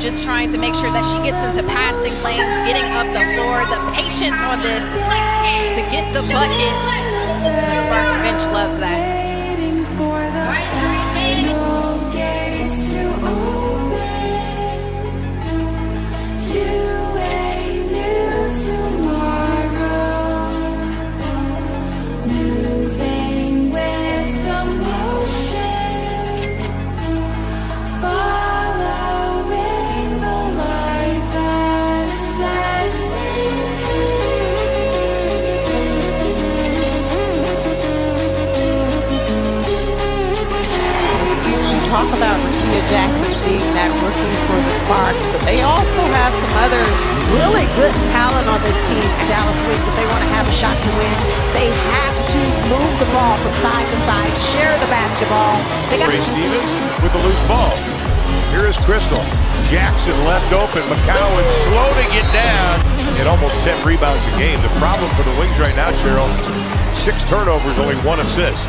just trying to make sure that she gets into passing lanes, getting up the floor, the patience on this to get the bucket. Sparks bench loves that. Talk about Rickea Jackson being that rookie for the Sparks, but they also have some other really good talent on this team, Dallas Wings. If they want to have a shot to win, they have to move the ball from side to side, share the basketball. They got Ray Stevens with the loose ball. Here is Crystal. Jackson left open. McCowan slow to get down. And almost 10 rebounds a game. The problem for the Wings right now, Cheryl, six turnovers, only one assist.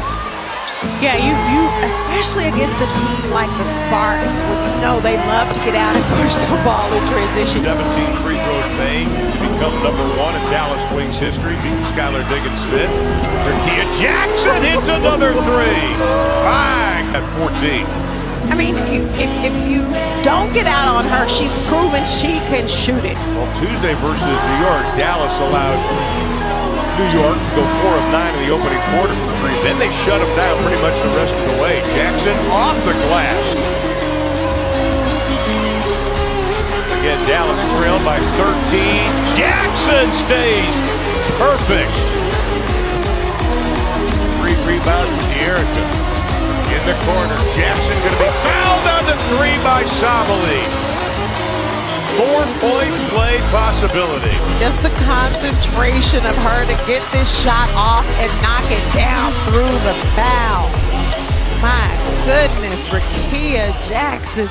Yeah, you, you, especially against a team like the Sparks, when you know they love to get out and push the ball in transition. 17 free throws made to become number one in Dallas Wings history, beating Skylar Diggins Smith. Rickea Jackson hits another three. Five at 14. I mean, if, if you don't get out on her, she's proven she can shoot it. Well, Tuesday versus New York, Dallas allowed New York go four of nine in the opening quarter from three. Then they shut them down pretty much the rest of the way. Jackson off the glass. Again, Dallas trailed by 13. Jackson stays perfect. Three rebounds from Erica. In the corner, Jackson going to be fouled on the three by Sabally. Four-point play possibility. Just the concentration of her to get this shot off and knock it down through the foul. My goodness, Rickea Jackson.